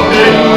Amen.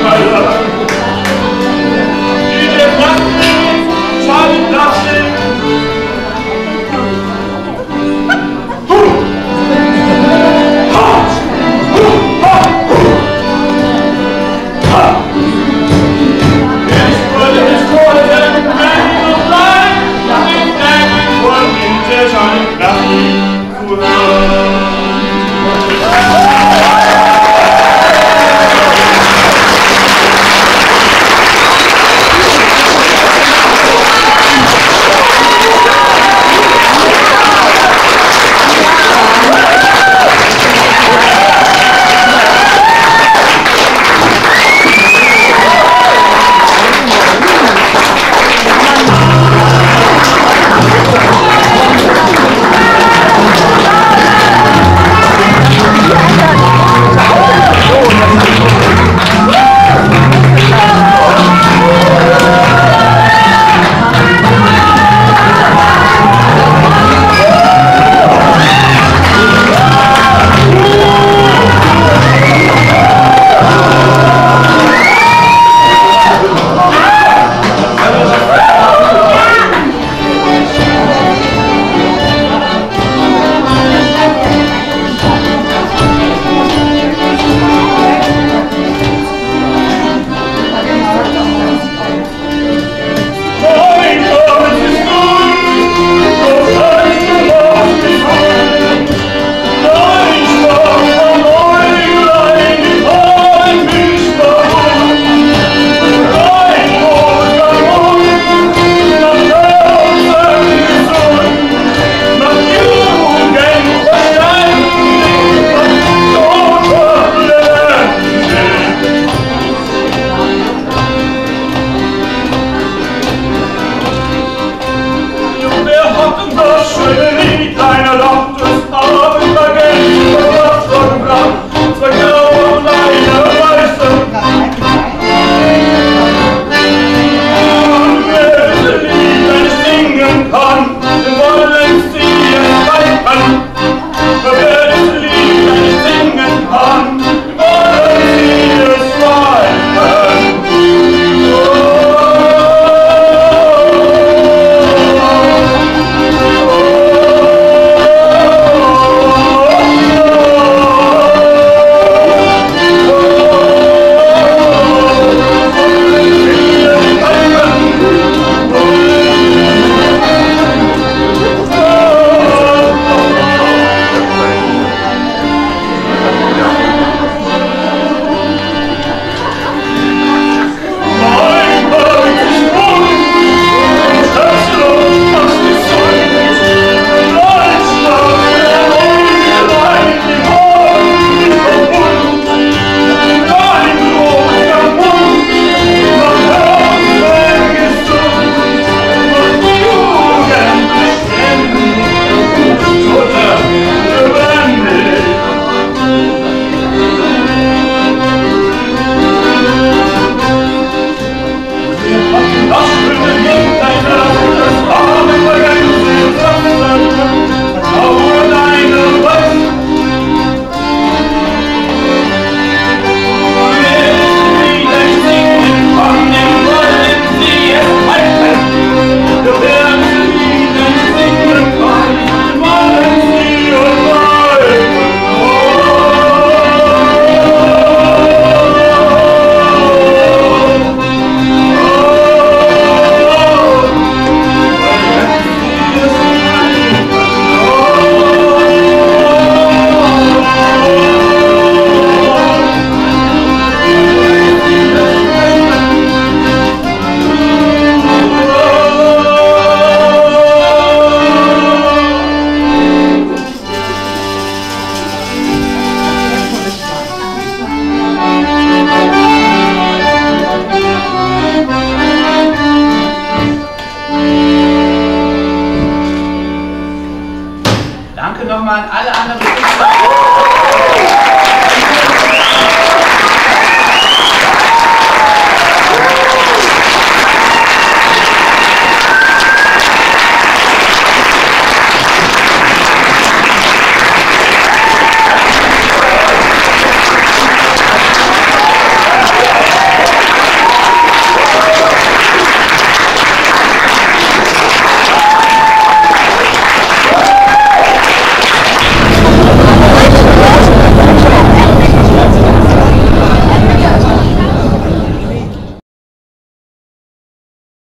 Danke nochmal an alle anderen.